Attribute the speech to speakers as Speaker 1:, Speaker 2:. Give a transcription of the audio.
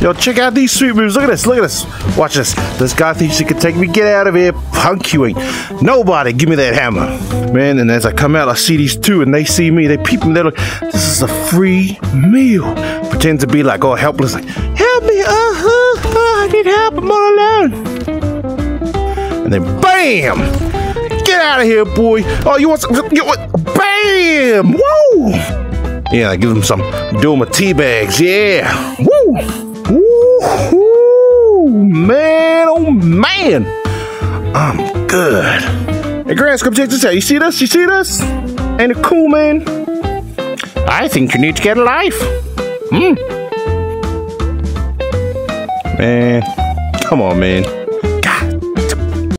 Speaker 1: Yo, check out these sweet moves. Look at this. Look at this. Watch this. This guy thinks he can take me. Get out of here. Punk you ain't. Nobody. Give me that hammer. Man, and as I come out, I see these two and they see me. They peep me. They're like, this is a free meal. Pretend to be like, oh, helpless. Like, help me. Uh-huh. Uh, I need help. I'm all alone. And then BAM! Get out of here, boy. Oh, you want some? You want, bam! Woo! Yeah, I give him some Dilmah tea bags. Yeah. Woo! Man! I'm good. Hey, Grass, come check this out. You see this? You see this? Ain't it cool, man? I think you need to get a life. Hmm. Man, come on, man.